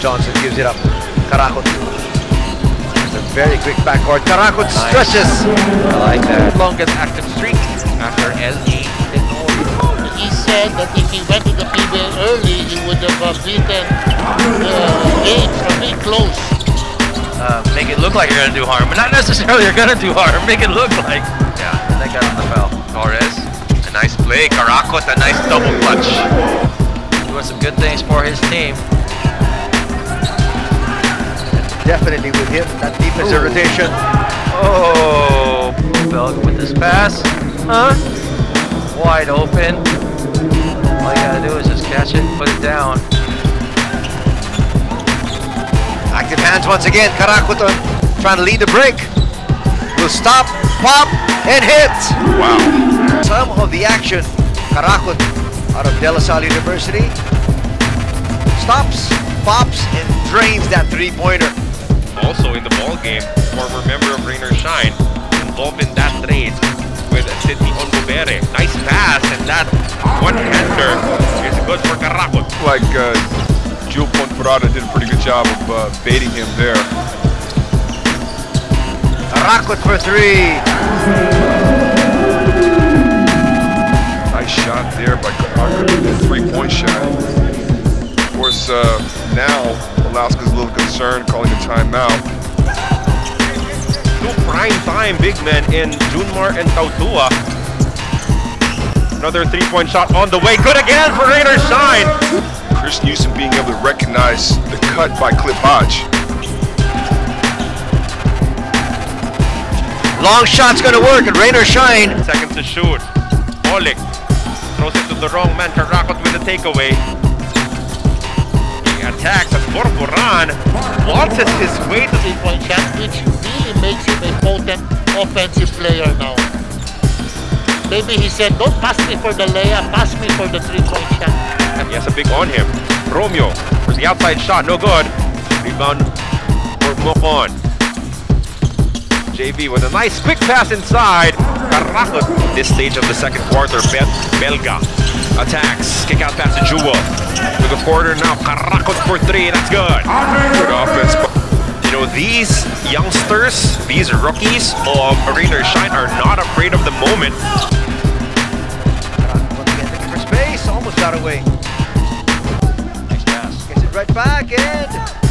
Johnson gives it up. Caracut. It's a very quick backcourt. Caracut Nice. stretches. I like that. Longest active streak after LA Tenorio. He said that if he went to the PBA early, he would have uh, beaten the game or be close. Uh, make it look like you're gonna do harm, but not necessarily you're gonna do harm. Make it look like. Yeah, they got on the foul. Torres, a nice play. Caracut, a nice double clutch. Doing some good things for his team. Definitely with him, that defensive rotation. Oh, Belga with this pass. Huh? Wide open. All you gotta do is just catch it and put it down. Active hands once again. Caracut on trying to lead the break. Will stop, pop, and hit. Wow. Some of the action. Caracut out of De La Salle University. Stops, pops, and drains that three-pointer. Also in the ball game, former member of Rain or Shine involved in that trade with Sidney Onwubere. Nice pass, and that one-hander is good for Caracut. like uh, Gil Ponferada did a pretty good job of uh, baiting him there. Caracut for three. Nice shot there by Caracut, three-point shot. Of course, uh, now Alaska's a little concerned, calling a timeout. Two prime-time big men in Junmar and Tautuaa. Another three-point shot on the way. Good again for Rain or Shine. Chris Newsome being able to recognize the cut by Cliff Hodge. Long shot's gonna work, and Rain or Shine. Seconds to shoot. Oleg throws it to the wrong man. Caracut with the takeaway. He attacks as Borboran waltzes his way to Three-point shot, which really makes him a potent offensive player now. Maybe he said, don't pass me for the layup, pass me for the three-point shot. And He has a big on him. Romeo for the outside shot, no good. Rebound for Mocon. JV with a nice quick pass inside. This stage of the second quarter, Bel Belga attacks. Kick out pass to Jewel. To the quarter now. Caracut for three. That's good. Good offense. You know, these youngsters, these rookies um, of Arena Shine are not afraid of the moment. For space. Almost got away. Nice pass. Gets it right back and